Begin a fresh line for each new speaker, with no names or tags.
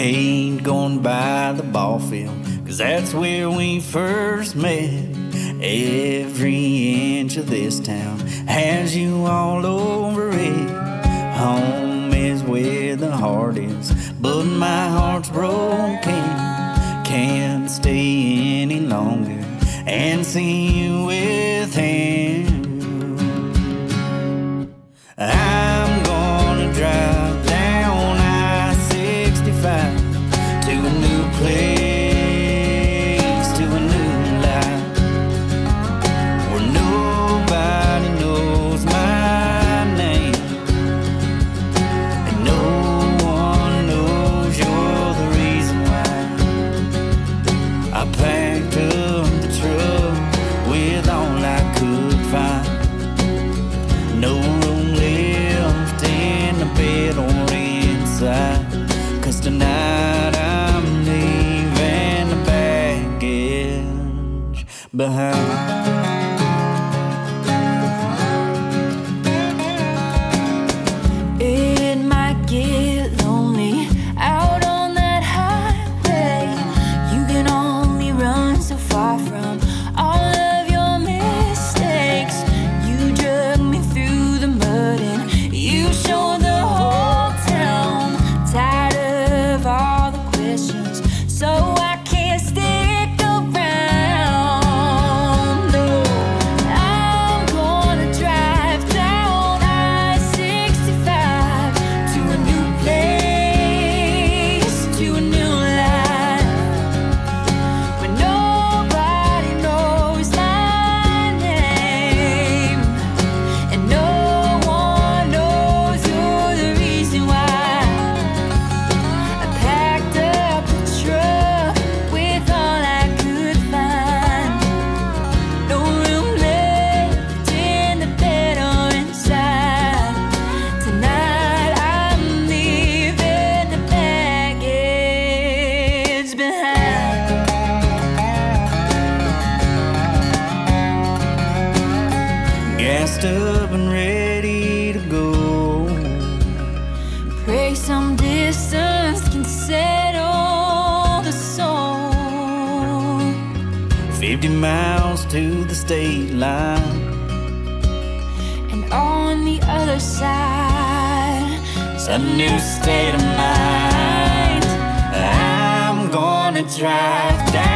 going by the ball field, cause that's where we first met. Every inch of this town has you all over it. Home is where the heart is, but my heart's broken. Can't stay any longer and see you with him. Tonight I'm leaving the baggage behind.
So distance can settle the soul.
50 miles to the state line.
And on the other side,
It's a new state of mind. I'm gonna drive down